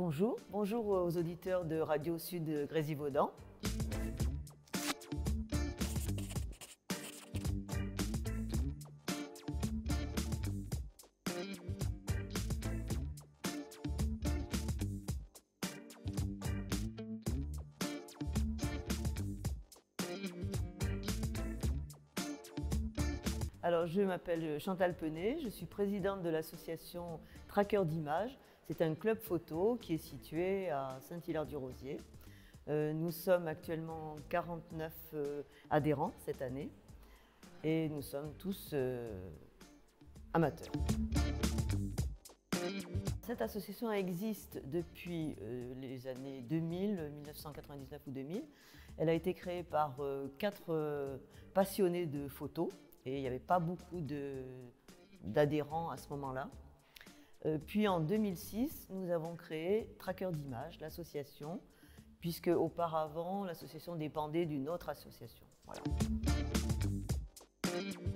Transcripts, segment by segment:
Bonjour, bonjour aux auditeurs de Radio Sud Grésivaudan. Alors, je m'appelle Chantal Penet, je suis présidente de l'association Tracker d'images. C'est un club photo qui est situé à Saint-Hilaire-du-Rosier. Euh, nous sommes actuellement 49 euh, adhérents cette année et nous sommes tous euh, amateurs. Cette association existe depuis les années 2000, 1999 ou 2000. Elle a été créée par quatre passionnés de photos et il n'y avait pas beaucoup d'adhérents à ce moment-là. Euh, puis en 2006, nous avons créé Tracker d'images, l'association, puisque auparavant l'association dépendait d'une autre association.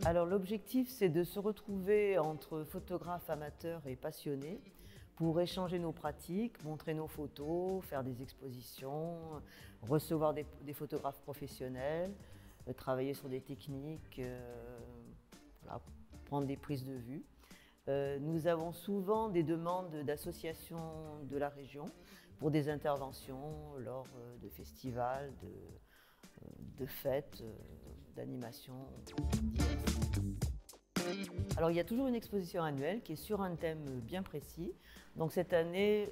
Alors l'objectif, c'est de se retrouver entre photographes amateurs et passionnés pour échanger nos pratiques, montrer nos photos, faire des expositions, recevoir des photographes professionnels, travailler sur des techniques, euh, prendre des prises de vue. Euh, nous avons souvent des demandes d'associations de la région pour des interventions lors euh, de festivals, de, fêtes, d'animations Alors il y a toujours une exposition annuelle qui est sur un thème bien précis. Donc cette année,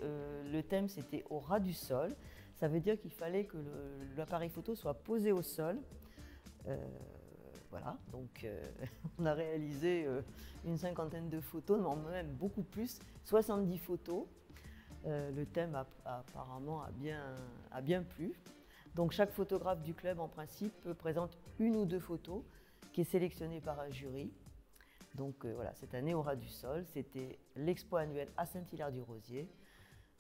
le thème c'était au ras du sol. Ça veut dire qu'il fallait que l'appareil photo soit posé au sol euh, voilà, donc euh, on a réalisé euh, une cinquantaine de photos, non, même beaucoup plus, 70 photos. le thème apparemment a bien, a bien plu. Donc chaque photographe du club en principe présente une ou deux photos qui est sélectionnée par un jury. Donc voilà, cette année au ras du sol, c'était l'expo annuelle à Saint-Hilaire-du-Rosier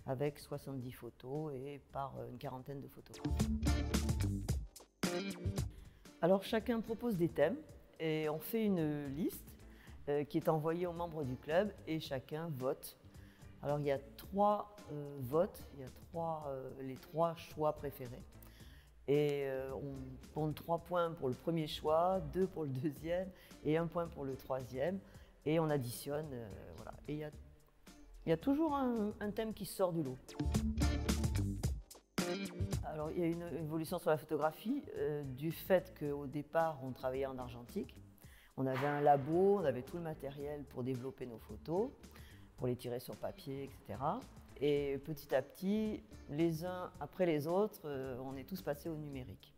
avec 70 photos et par une quarantaine de photographes. Alors chacun propose des thèmes et on fait une liste euh, qui est envoyée aux membres du club et chacun vote. Alors il y a trois euh, votes, il y a euh, les trois choix préférés. Et on compte trois points pour le premier choix, deux pour le deuxième et un point pour le troisième. Et on additionne. Et il y a, toujours un thème qui sort du lot. Il y a une évolution sur la photographie euh, du fait qu'au départ, on travaillait en argentique. On avait un labo, on avait tout le matériel pour développer nos photos, pour les tirer sur papier, etc. Et petit à petit, les uns après les autres, euh, on est tous passés au numérique.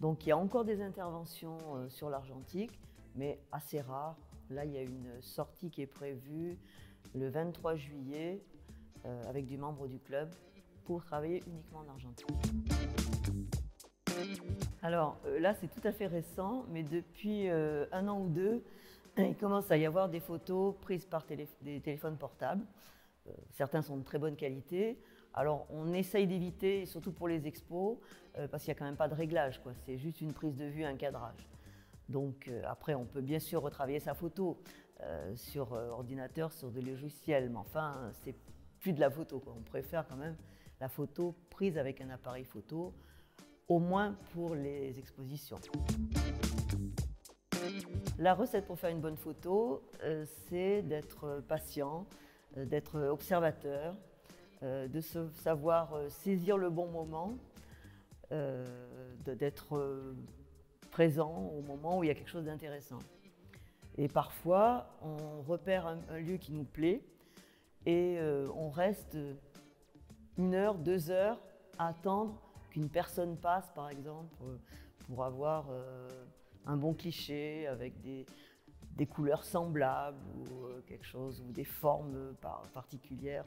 Donc il y a encore des interventions euh, sur l'argentique, mais assez rares. Là, il y a une sortie qui est prévue le 23 juillet avec du membre du club pour travailler uniquement en argentique. Alors euh, là, c'est tout à fait récent, mais depuis euh, un an ou deux, il commence à y avoir des photos prises par des téléphones portables. Euh, certains sont de très bonne qualité. Alors on essaye d'éviter, surtout pour les expos, parce qu'il n'y a quand même pas de réglage. C'est juste une prise de vue, un cadrage. Donc après, on peut bien sûr retravailler sa photo sur ordinateur, sur des logiciels, mais enfin, c'est plus de la photo. On préfère quand même la photo prise avec un appareil photo, au moins pour les expositions. La recette pour faire une bonne photo, euh, c'est d'être patient, euh, d'être observateur, euh, de savoir saisir le bon moment, d'être présent au moment où il y a quelque chose d'intéressant. Et parfois, on repère un, lieu qui nous plaît et on reste une heure, deux heures à attendre qu'une personne passe, par exemple, euh, pour avoir euh, un bon cliché avec des, couleurs semblables ou euh, quelque chose, ou des formes particulières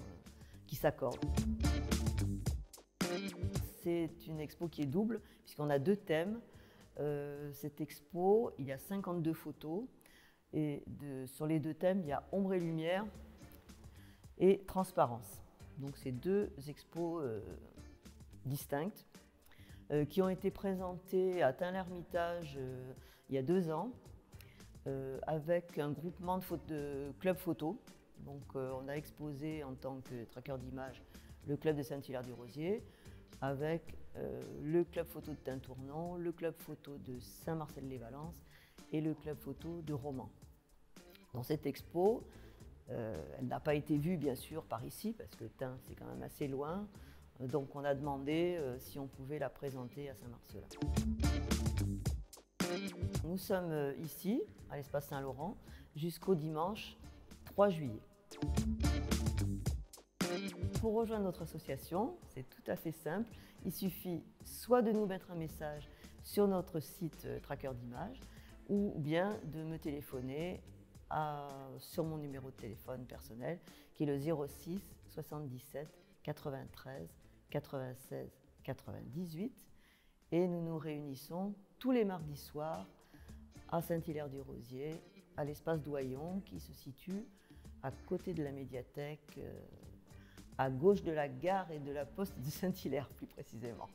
qui s'accordent. C'est une expo qui est double, puisqu'on a deux thèmes. cette expo, il y a 52 photos, et sur les deux thèmes, il y a ombre et lumière et transparence. Donc c'est deux expos euh, distinctes euh, qui ont été présentées à Tain-l'Hermitage euh, il y a deux ans avec un groupement de, de club photo. Donc on a exposé en tant que tracker d'image le club de Saint-Hilaire-du-Rosier, avec le club photo de Tintournon, le club photo de Saint-Marcel-les-Valences et le club photo de Romans. Dans cette expo, euh, elle n'a pas été vue bien sûr par ici, parce que Tain c'est quand même assez loin, donc on a demandé si on pouvait la présenter à Saint-Marcelin. Nous sommes ici, à l'espace Saint-Laurent, jusqu'au dimanche 3 juillet. Pour rejoindre notre association, c'est tout à fait simple. Il suffit soit de nous mettre un message sur notre site euh, tracker d'images ou bien de me téléphoner sur mon numéro de téléphone personnel qui est le 06 77 93 96 98 et nous nous réunissons tous les mardis soirs à Saint-Hilaire-du-Rosier, à l'espace Doyon qui se situe à côté de la médiathèque, euh, à gauche de la gare et de la poste de Saint-Hilaire plus précisément.